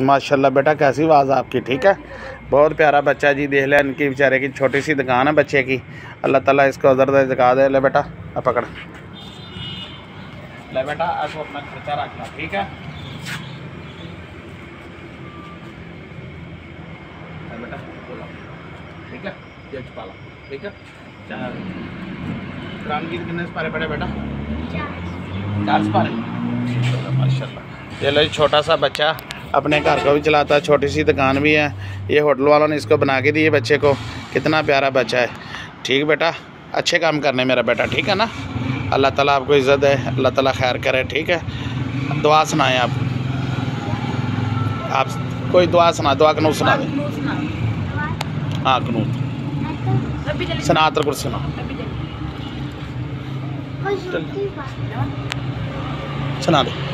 माशाल्लाह बेटा कैसी आवाज़ आपकी? ठीक है? बहुत प्यारा बच्चा जी देख ले इनकी बेचारे की छोटी सी दुकान है बच्चे की। अल्लाह ताला इसको उधर जगा दे ले बेटा अब पकड़। ले बेटा अब अपना खर्चा रखना ठीक है? बेटा ठीक है? ये ठीक है? चल कुरान कितने पारे पड़े बेटा? चार। पारे? माशाल्लाह। ये लो छोटा सा बच्चा। अपने घर को भी चलाता है छोटी सी दुकान भी है। ये होटल वालों ने इसको बना के दिए बच्चे को। कितना प्यारा बच्चा है। ठीक बेटा, अच्छे काम करने मेरा बेटा, ठीक है ना? अल्लाह ताला आपको इज़्ज़त है अल्लाह ताला खैर करे, ठीक है? दुआ सुनाएँ आप। आप कोई दुआ सुना, दुआ कनूत सुना दें। हाँ कनूत सुना तर कुछ सुना सुना दे।